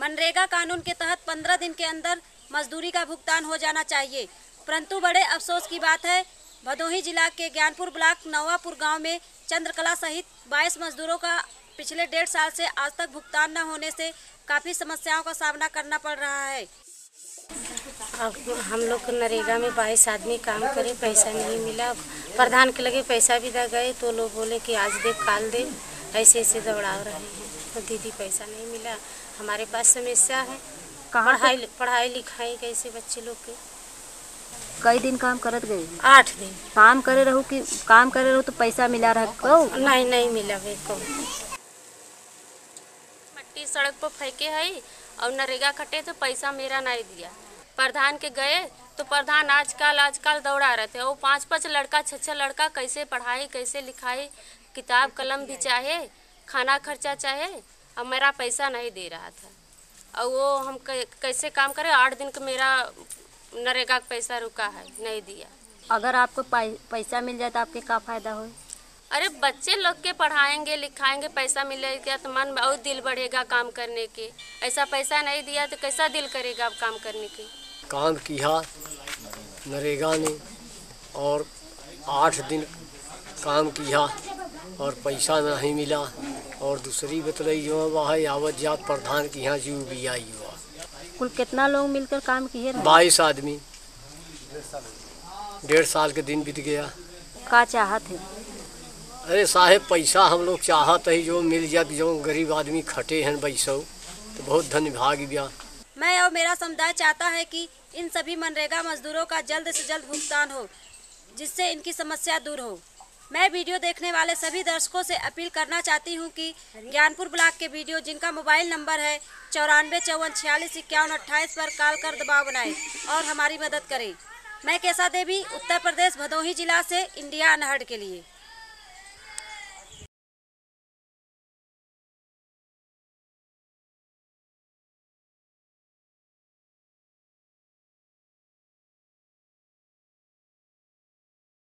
मनरेगा कानून के तहत पंद्रह दिन के अंदर मजदूरी का भुगतान हो जाना चाहिए। परंतु बड़े अफसोस की बात है, भदोही जिला के ज्ञानपुर ब्लॉक नवापुर गाँव में चंद्रकला सहित 22 मजदूरों का पिछले डेढ़ साल से आज तक भुगतान न होने से काफ़ी समस्याओं का सामना करना पड़ रहा है। हम लोग नरेगा में बाईस आदमी काम करे, पैसा नहीं मिला। प्रधान के लगे पैसा भी दे गए तो लोग बोले कि आज दे, काल दे ऐसे ऐसे दौड़ा रहे। हैं तो दीदी पैसा नहीं मिला। हमारे पास समस्या है। पढ़ाई पढ़ाई लिखाई कैसे बच्चे लोग के? कई दिन काम करत गए? आठ दिन। काम करे रहू कि काम करे रहू तो पैसा मिला रहा कहो? नहीं नहीं मिला वे को मट्टी सड़क पर फेंके है और नरेगा कटे तो पैसा मेरा नहीं दिया। प्रधान के गए तो प्रधान आजकल आजकल दौड़ा रहे थे। वो पाँच पाँच लड़का छः छः लड़का कैसे पढ़ाई कैसे लिखाई किताब कलम भी चाहे खाना खर्चा चाहे अब मेरा पैसा नहीं दे रहा था। और वो हम कैसे काम करें? आठ दिन का मेरा नरेगा का पैसा रुका है नहीं दिया। अगर आपको पैसा मिल जाए तो आपके क्या फ़ायदा हो अरे बच्चे लोग के पढ़ाएँगे लिखाएँगे पैसा मिलेगा तो मन में और दिल बढ़ेगा काम करने के। ऐसा पैसा नहीं दिया तो कैसा दिल करेगा अब काम करने के? काम किया नरेगा ने और आठ दिन काम किया और पैसा नहीं मिला। और दूसरी बतलाई जो वहाँ आवत जात प्रधान के यहाँ जीव भी आई हुआ कुल कितना लोग मिलकर काम किए बाईस आदमी। डेढ़ साल के दिन बीत गया। का चाहत है? अरे साहेब पैसा हम लोग चाहत है जो मिल जात जो गरीब आदमी खटे हैं बैसो। तो बहुत धन्य भाग गया। मैं और मेरा समुदाय चाहता है कि इन सभी मनरेगा मजदूरों का जल्द से जल्द भुगतान हो जिससे इनकी समस्या दूर हो। मैं वीडियो देखने वाले सभी दर्शकों से अपील करना चाहती हूँ कि ज्ञानपुर ब्लॉक के वीडियो, जिनका मोबाइल नंबर है चौरानवे चौवन छियालीस इक्यावन अट्ठाईस पर कॉल कर दबाव बनाएँ और हमारी मदद करें। मैं कैसा देवी उत्तर प्रदेश, भदोही जिला से, इंडिया, अनहड के लिए।